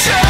Revolution